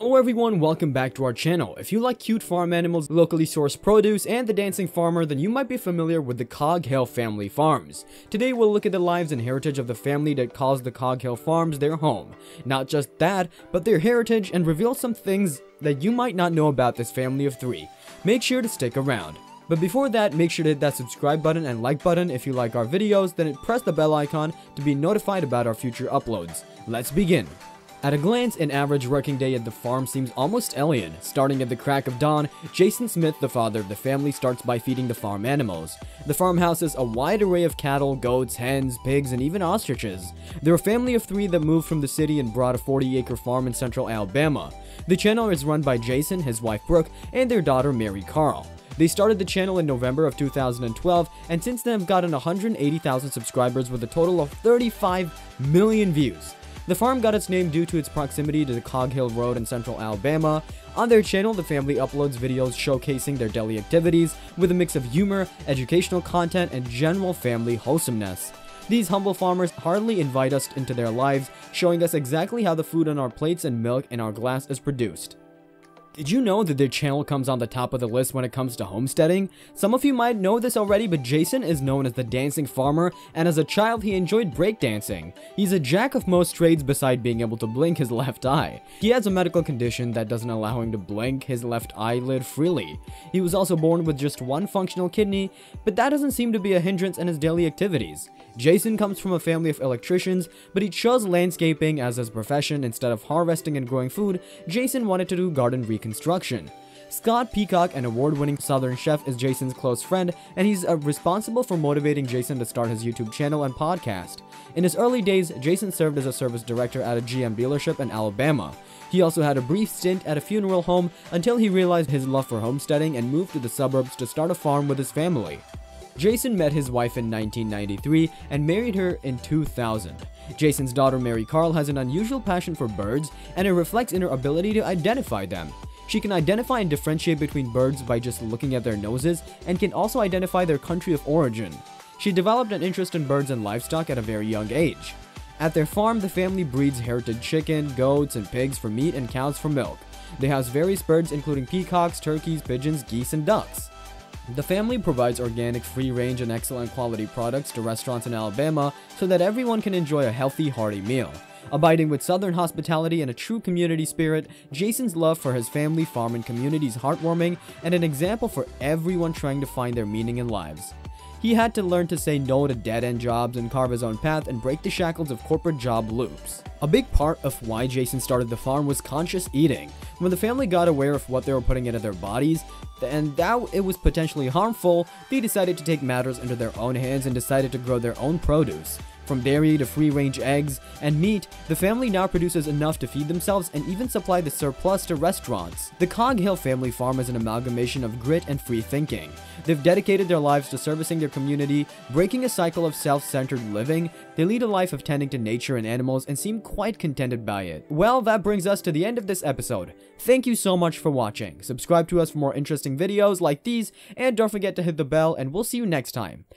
Hello everyone, welcome back to our channel. If you like cute farm animals, locally sourced produce, and the dancing farmer, then you might be familiar with the Coghill family farms. Today we'll look at the lives and heritage of the family that calls the Coghill farms their home. Not just that, but their heritage and reveal some things that you might not know about this family of three. Make sure to stick around. But before that, make sure to hit that subscribe button and like button if you like our videos, then press the bell icon to be notified about our future uploads. Let's begin. At a glance, an average working day at the farm seems almost alien. Starting at the crack of dawn, Jason Smith, the father of the family, starts by feeding the farm animals. The farm houses a wide array of cattle, goats, hens, pigs, and even ostriches. They're a family of three that moved from the city and brought a 40-acre farm in central Alabama. The channel is run by Jason, his wife Brooke, and their daughter Mary Carl. They started the channel in November of 2012 and since then have gotten 180,000 subscribers with a total of 35 million views. The farm got its name due to its proximity to the Coghill Road in central Alabama. On their channel, the family uploads videos showcasing their daily activities with a mix of humor, educational content, and general family wholesomeness. These humble farmers hardly invite us into their lives, showing us exactly how the food on our plates and milk in our glass is produced. Did you know that their channel comes on the top of the list when it comes to homesteading? Some of you might know this already, but Jason is known as the dancing farmer, and as a child he enjoyed breakdancing. He's a jack of most trades beside being able to blink his left eye. He has a medical condition that doesn't allow him to blink his left eyelid freely. He was also born with just one functional kidney, but that doesn't seem to be a hindrance in his daily activities. Jason comes from a family of electricians, but he chose landscaping as his profession instead of harvesting and growing food. Jason wanted to do garden reconstruction. Scott Peacock, an award-winning Southern chef, is Jason's close friend, and he's uh, responsible for motivating Jason to start his YouTube channel and podcast. In his early days, Jason served as a service director at a GM dealership in Alabama. He also had a brief stint at a funeral home until he realized his love for homesteading and moved to the suburbs to start a farm with his family. Jason met his wife in 1993 and married her in 2000. Jason's daughter Mary Carl has an unusual passion for birds, and it reflects in her ability to identify them. She can identify and differentiate between birds by just looking at their noses, and can also identify their country of origin. She developed an interest in birds and livestock at a very young age. At their farm, the family breeds heritage chicken, goats, and pigs for meat and cows for milk. They house various birds including peacocks, turkeys, pigeons, geese, and ducks. The family provides organic, free-range, and excellent quality products to restaurants in Alabama so that everyone can enjoy a healthy, hearty meal. Abiding with Southern hospitality and a true community spirit, Jason's love for his family, farm, and community is heartwarming and an example for everyone trying to find their meaning in lives. He had to learn to say no to dead-end jobs and carve his own path and break the shackles of corporate job loops. A big part of why Jason started the farm was conscious eating. When the family got aware of what they were putting into their bodies, and that it was potentially harmful, they decided to take matters into their own hands and decided to grow their own produce. From dairy to free-range eggs and meat, the family now produces enough to feed themselves and even supply the surplus to restaurants. The Coghill family farm is an amalgamation of grit and free thinking. They've dedicated their lives to servicing their community, breaking a cycle of self-centered living. They lead a life of tending to nature and animals and seem quite contented by it. Well, that brings us to the end of this episode. Thank you so much for watching. Subscribe to us for more interesting videos like these, and don't forget to hit the bell, and we'll see you next time.